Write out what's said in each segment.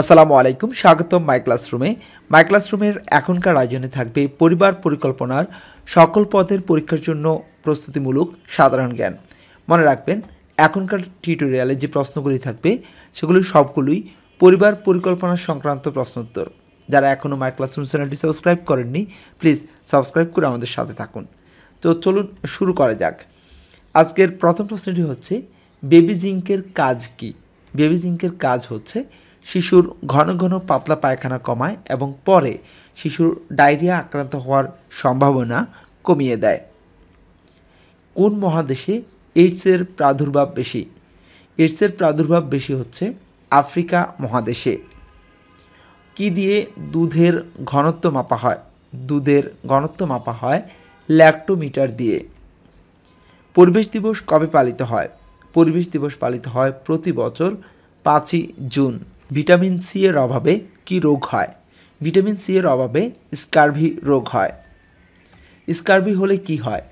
আসসালামু আলাইকুম, স্বাগতম মাই ক্লাসরুমে মাই ক্লাসরুমের এখনকার আয়োজনে থাকবে পরিবার পরিকল্পনার সকল পদের পরীক্ষার জন্য প্রস্তুতিমূলক সাধারণ জ্ঞান। মনে রাখবেন, এখনকার টিউটোরিয়ালে যে প্রশ্নগুলি থাকবে, সেগুলি সবগুলোই পরিবার পরিকল্পনা সংক্রান্ত প্রশ্নোত্তর। যারা এখনও মাই ক্লাসরুম চ্যানেলটি সাবস্ক্রাইব করেননি প্লিজ সাবস্ক্রাইব করে আমাদের সাথে থাকুন। তো চলুন শুরু করা যাক। আজকের প্রথম প্রশ্নটি হচ্ছে বেবি জিঙ্কের কাজ কি? বেবি জিঙ্কের কাজ হচ্ছে শিশুর ঘন ঘন পাতলা পায়খানা কমায় এবং পরে শিশুর ডায়রিয়া আক্রান্ত হওয়ার সম্ভাবনা কমিয়ে দেয়। কোন মহাদেশে এইডসের প্রাদুর্ভাব বেশি? এইডসের প্রাদুর্ভাব বেশি হচ্ছে আফ্রিকা মহাদেশে। কি দিয়ে দুধের ঘনত্ব মাপা হয়? দুধের ঘনত্ব মাপা হয় ল্যাক্টোমিটার দিয়ে। পরিবেশ দিবস কবে পালিত হয়? পরিবেশ দিবস পালিত হয় প্রতি বছর পাঁচই জুন। ভিটামিন সি এর অভাবে কি রোগ হয়? ভিটামিন সি এর অভাবে স্কারভি রোগ হয়। স্কারভি হলে কি হয়?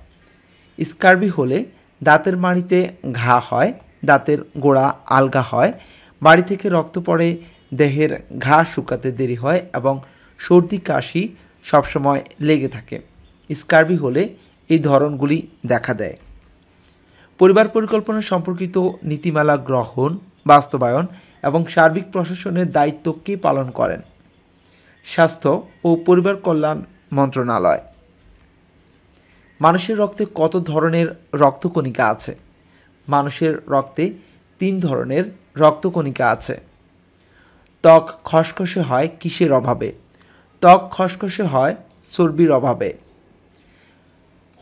স্কারভি হলে দাঁতের মাড়িতে ঘা হয়, দাঁতের গোড়া আলগা হয়, মাড়ি থেকে রক্ত পড়ে, দেহের ঘা শুকাতে দেরি হয় এবং সর্দি কাশি সবসময় লেগে থাকে। স্কারভি হলে এই ধরনগুলি দেখা দেয়। পরিবার পরিকল্পনা সম্পর্কিত নীতিমালা গ্রহণ, বাস্তবায়ন এবং সার্বিক প্রশাসনের দায়িত্ব কে পালন করেন? স্বাস্থ্য ও পরিবার কল্যাণ মন্ত্রণালয়। মানুষের রক্তে কত ধরনের রক্তকণিকা আছে? মানুষের রক্তে তিন ধরনের রক্তকণিকা আছে। ত্বক খসখসে হয় কিসের অভাবে? ত্বক খসখসে হয় চর্বির অভাবে।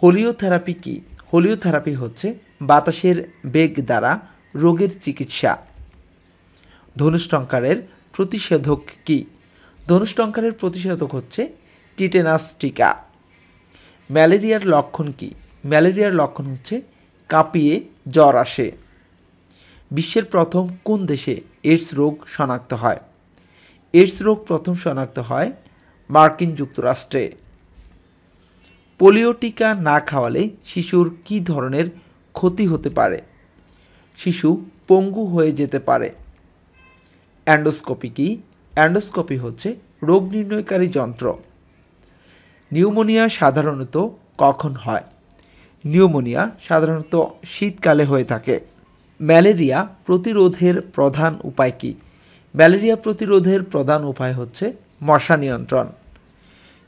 হোলিওথেরাপি কি? হোলিওথেরাপি হচ্ছে বাতাসের বেগ দ্বারা রোগের চিকিৎসা। ধনুষ্টঙ্কারের প্রতিষেধক কি? ধনুষ্টঙ্কারের প্রতিষেধক হচ্ছে টিটেনাস টিকা। ম্যালেরিয়ার লক্ষণ কি? ম্যালেরিয়ার লক্ষণ হচ্ছে কাঁপিয়ে জ্বর আসে। বিশ্বের প্রথম কোন দেশে এইডস রোগ শনাক্ত হয়? এইডস রোগ প্রথম শনাক্ত হয় মার্কিন যুক্তরাষ্ট্রে। পোলিও টিকা না খাওয়ালে শিশুর কী ধরনের ক্ষতি হতে পারে? শিশু পঙ্গু হয়ে যেতে পারে। অ্যান্ডোস্কোপি কি অ্যান্ডোস্কোপি হচ্ছে রোগ নির্ণয়কারী যন্ত্র। নিউমোনিয়া সাধারণত কখন হয়? নিউমোনিয়া সাধারণত শীতকালে হয়ে থাকে। ম্যালেরিয়া প্রতিরোধের প্রধান উপায় কি? ম্যালেরিয়া প্রতিরোধের প্রধান উপায় হচ্ছে মশা নিয়ন্ত্রণ।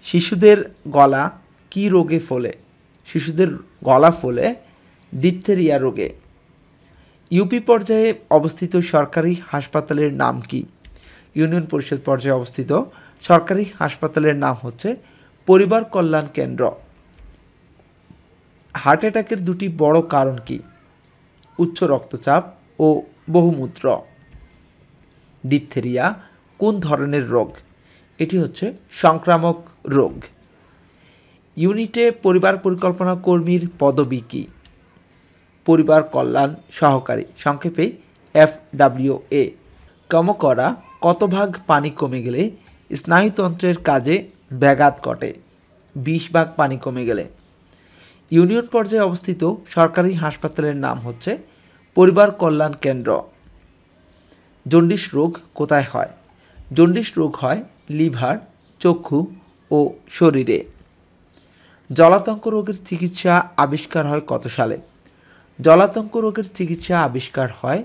শিশুদের গলা কি রোগে ফলে? শিশুদের গলা ফলে ডিপথেরিয়া রোগে। ইউপি পর্যায়ে অবস্থিত সরকারি হাসপাতালের নাম কি? ইউনিয়ন পরিষদ পর্যায়ে অবস্থিত সরকারি হাসপাতালের নাম হচ্ছে পরিবার কল্যাণ কেন্দ্র। হার্ট অ্যাটাকের দুটি বড় কারণ কি? উচ্চ রক্তচাপ ও বহুমূত্র। ডিপথেরিয়া, কোন ধরনের রোগ? এটি হচ্ছে সংক্রামক রোগ। ইউনিটে পরিবার পরিকল্পনা কর্মীর পদবি কী? পরিবার কল্যাণ সহকারী। সংক্ষেপে এফ ডাব্লিউ এ। কম করা কত ভাগ পানি কমে গেলে স্নায়ুতন্ত্রের কাজে ব্যাঘাত ঘটে? বিশ ভাগ পানি কমে গেলে। ইউনিয়ন পর্যায়ে অবস্থিত সরকারি হাসপাতালের নাম হচ্ছে পরিবার কল্যাণ কেন্দ্র। জন্ডিস রোগ কোথায় হয়? জন্ডিস রোগ হয় লিভার, চক্ষু ও শরীরে। জলাতঙ্ক রোগের চিকিৎসা আবিষ্কার হয় কত সালে? জলাতঙ্ক রোগের চিকিৎসা আবিষ্কার হয়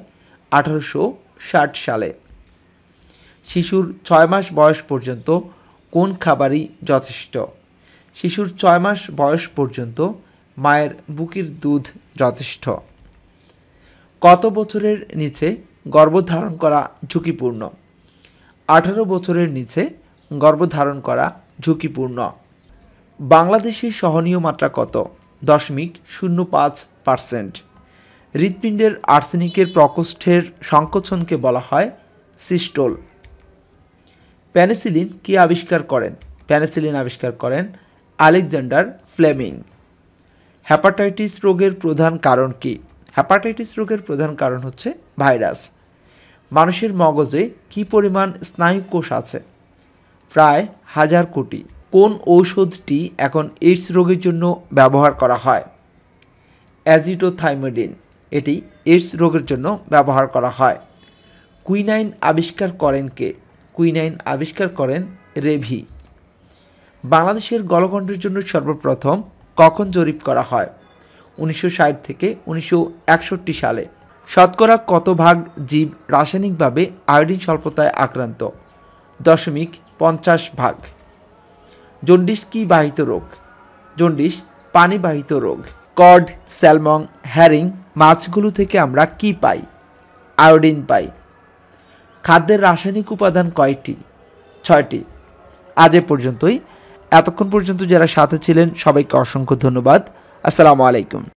আঠারোশো ষাট সালে। শিশুর ছয় মাস বয়স পর্যন্ত কোন খাবারই যথেষ্ট? শিশুর ছয় মাস বয়স পর্যন্ত মায়ের বুকের দুধ যথেষ্ট। কত বছরের নিচে গর্ভধারণ করা ঝুঁকিপূর্ণ? আঠারো বছরের নিচে গর্ভধারণ করা ঝুঁকিপূর্ণ। বাংলাদেশের সহনীয় মাত্রা কত? দশমিক শূন্য পাঁচ পার্সেন্ট। হৃৎপিণ্ডের আর্সেনিকের প্রকোষ্ঠের সংকোচনকে বলা হয় সিস্টোল। প্যানিসিলিন কি আবিষ্কার করেন? প্যানিসিলিন আবিষ্কার করেন আলেকজান্ডার ফ্লেমিং। হ্যাপাটাইটিস রোগের প্রধান কারণ কি? হ্যাপাটাইটিস রোগের প্রধান কারণ হচ্ছে ভাইরাস। মানুষের মগজে কি পরিমাণ স্নায়ুকোষ আছে? প্রায় হাজার কোটি। কোন ঔষধটি এখন এইডস রোগের জন্য ব্যবহার করা হয়? অ্যাজিটোথাইমেডিন এটি এইডস রোগের জন্য ব্যবহার করা হয়। কুইনাইন আবিষ্কার করেন কে? কুইনাইন আবিষ্কার করেন রেভি বাংলাদেশের গলকণ্ঠের জন্য সর্বপ্রথম কখন জরিপ করা হয়? উনিশশো ষাট থেকে উনিশশো একষট্টি সালে। শতকরা কত ভাগ জীব রাসায়নিকভাবে আয়োডিন স্বল্পতায় আক্রান্ত? দশমিক পঞ্চাশ ভাগ। জন্ডিস কি বাহিত রোগ? জন্ডিস পানিবাহিত রোগ। কড, স্যালমং, হ্যারিং মাছগুলো থেকে আমরা কি পাই? আয়োডিন পাই। খাদ্যের রাসায়নিক উপাদান কয়টি? ছয়টি। আজ এ পর্যন্তই। এতক্ষণ পর্যন্ত যারা সাথে ছিলেন, সবাইকে অসংখ্য ধন্যবাদ। আসসালামু আলাইকুম।